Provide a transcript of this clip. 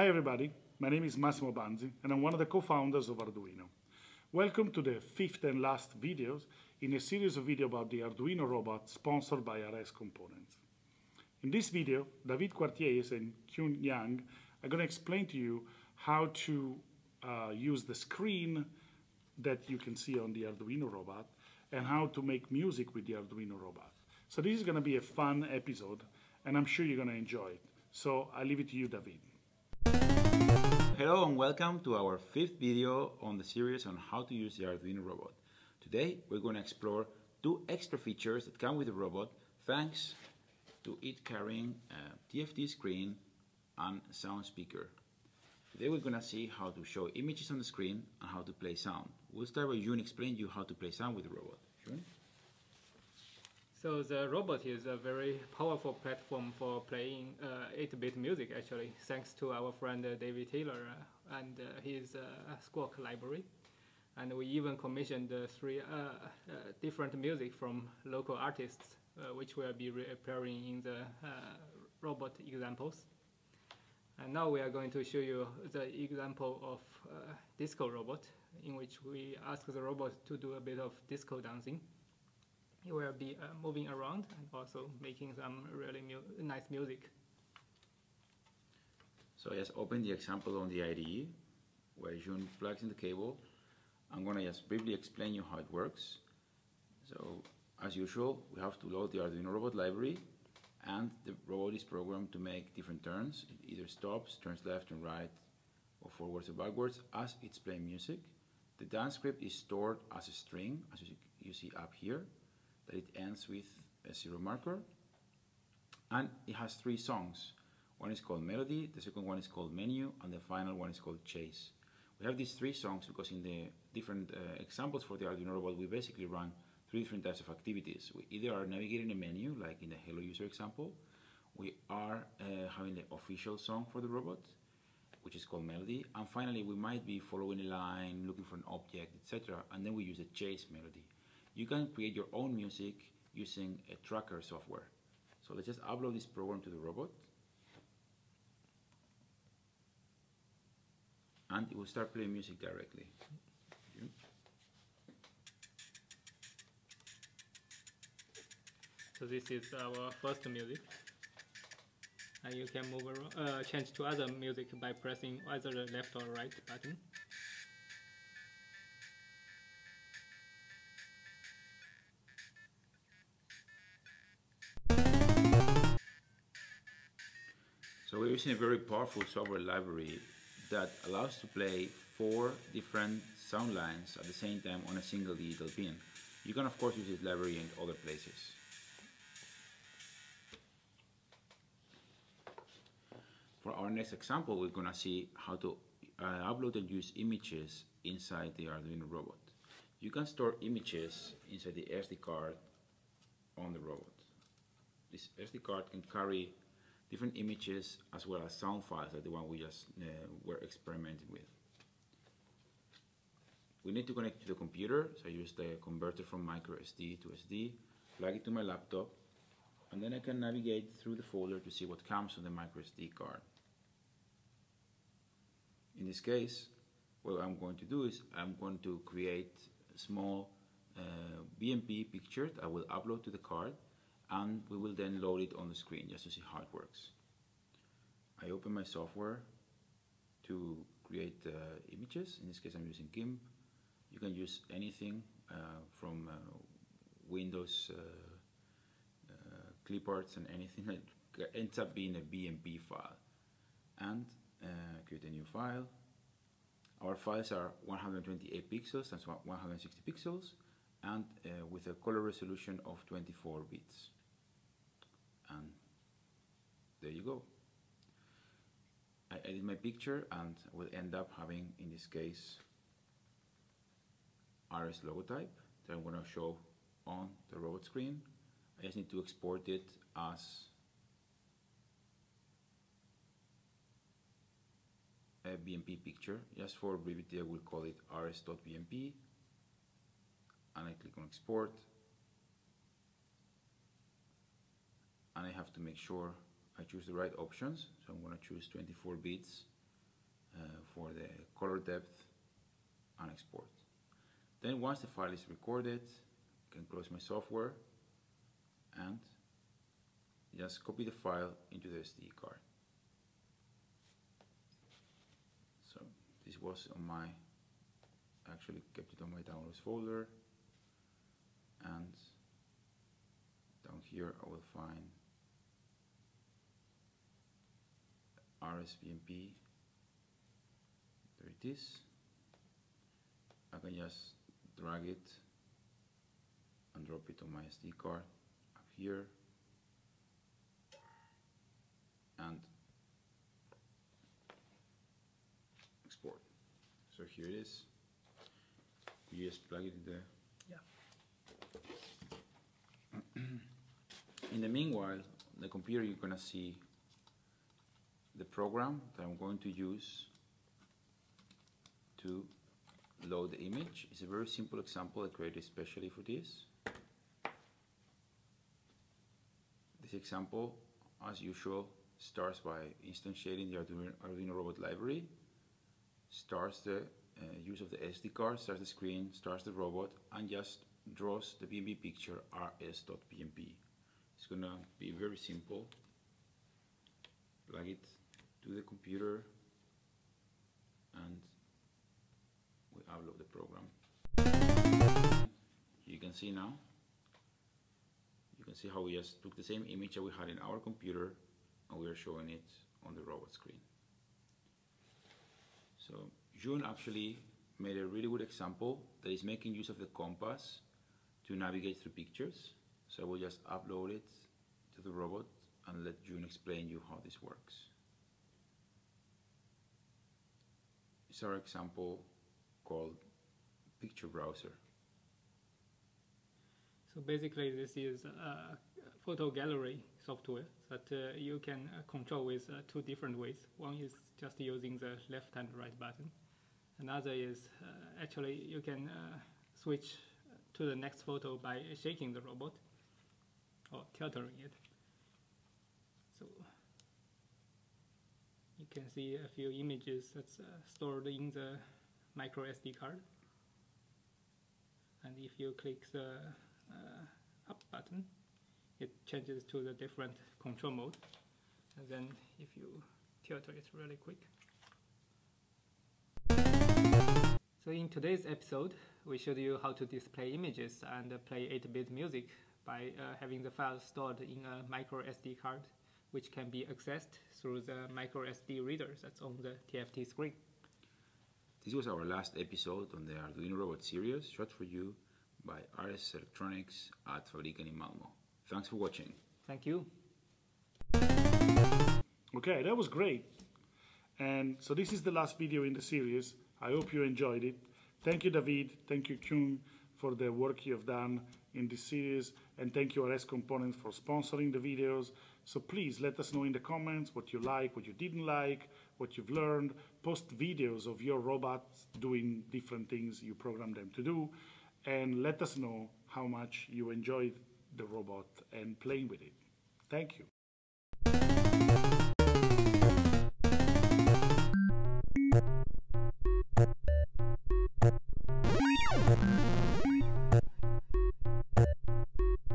Hi everybody, my name is Massimo Banzi and I'm one of the co-founders of Arduino. Welcome to the fifth and last videos in a series of videos about the Arduino robot sponsored by RS Components. In this video, David Cuartielles and Xun Yang are going to explain to you how to uh, use the screen that you can see on the Arduino robot and how to make music with the Arduino robot. So this is going to be a fun episode and I'm sure you're going to enjoy it. So I leave it to you, David. Hello and welcome to our fifth video on the series on how to use the Arduino robot. Today we're going to explore two extra features that come with the robot thanks to it carrying a TFT screen and sound speaker. Today we're going to see how to show images on the screen and how to play sound. We'll start by Xun explaining you how to play sound with the robot. Xun? So the robot is a very powerful platform for playing 8-bit uh, music actually, thanks to our friend uh, David Taylor uh, and uh, his uh, Squawk library. And we even commissioned three uh, different music from local artists, which will be appearing in the robot examples. And now we are going to show you the example of disco robot, in which we ask the robot to do a bit of disco dancing you will be uh, moving around and also making some really mu nice music. So I just open the example on the IDE where Xun plugs in the cable. I'm going to just briefly explain you how it works. So as usual, we have to load the Arduino robot library and the robot is programmed to make different turns. It either stops, turns left and right, or forwards or backwards as it's playing music. The dance script is stored as a string, as you see up here that it ends with a zero marker. And it has three songs. One is called Melody, the second one is called Menu, and the final one is called Chase. We have these three songs because in the different uh, examples for the Arduino robot, we basically run three different types of activities. We either are navigating a menu, like in the Hello User example, we are uh, having the official song for the robot, which is called melody, and finally we might be following a line, looking for an object, etc., and then we use a chase melody you can create your own music using a tracker software. So let's just upload this program to the robot. And it will start playing music directly. So this is our first music. And you can move around, uh, change to other music by pressing either the left or right button. We're using a very powerful software library that allows to play four different sound lines at the same time on a single digital pin. You can of course use this library in other places. For our next example, we're going to see how to uh, upload and use images inside the Arduino robot. You can store images inside the SD card on the robot. This SD card can carry different images as well as sound files like the one we just uh, were experimenting with. We need to connect to the computer, so I use the converter from micro SD to SD, plug it to my laptop, and then I can navigate through the folder to see what comes on the micro SD card. In this case, what I'm going to do is I'm going to create a small uh, BMP picture that I will upload to the card and we will then load it on the screen just to see how it works. I open my software to create uh, images. In this case I'm using GIMP. You can use anything uh, from uh, Windows uh, uh, cliparts and anything that ends up being a BMP file. And uh, create a new file. Our files are 128 pixels, that's 160 pixels, and with a color resolution of 24 bits and there you go. I edit my picture and will end up having, in this case, RS logotype that I'm going to show on the robot screen. I just need to export it as a BMP picture. Just for brevity, I will call it rs.bmp and I click on export and I have to make sure I choose the right options. So I'm going to choose 24 bits uh, for the color depth and export. Then once the file is recorded, I can close my software and just copy the file into the SD card. So this was on my, actually kept it on my downloads folder and down here I will find rs.bmp there it is. I can just drag it and drop it on my SD card up here. And export. So here it is. You just plug it in there. Yeah. In the meanwhile, the computer you're gonna see the program that I'm going to use to load the image. It's a very simple example I created especially for this. This example, as usual, starts by instantiating the Arduino, Arduino robot library, starts the uh, use of the SD card, starts the screen, starts the robot, and just draws the BMP picture rs.bmp. It's gonna be very simple. Plug it to the computer and we upload the program. You can see now, you can see how we just took the same image that we had in our computer and we are showing it on the robot screen. So Xun actually made a really good example that is making use of the compass to navigate through pictures. So I will just upload it to the robot and let Xun explain you how this works. Our example called Picture Browser. So basically, this is a photo gallery software that uh, you can uh, control with uh, two different ways. One is just using the left and right button. Another is uh, actually you can uh, switch to the next photo by shaking the robot or tilting it. So you can see a few images that's uh, stored in the micro SD card. And if you click the uh, up button, it changes to the different control mode. And then if you tilt it really quick. So in today's episode, we showed you how to display images and play 8-bit music by uh, having the files stored in a micro SD card, which can be accessed through the micro SD reader that's on the TFT screen. This was our last episode on the Arduino Robot series, shot for you by RS Electronics at Fabriken in Malmo. Thanks for watching. Thank you. Okay, that was great. And so this is the last video in the series. I hope you enjoyed it. Thank you, David. Thank you, Xun, for the work you have done in this series. And thank you, RS Components, for sponsoring the videos. So please let us know in the comments what you like, what you didn't like, what you've learned. Post videos of your robots doing different things you program them to do. And let us know how much you enjoyed the robot and playing with it. Thank you.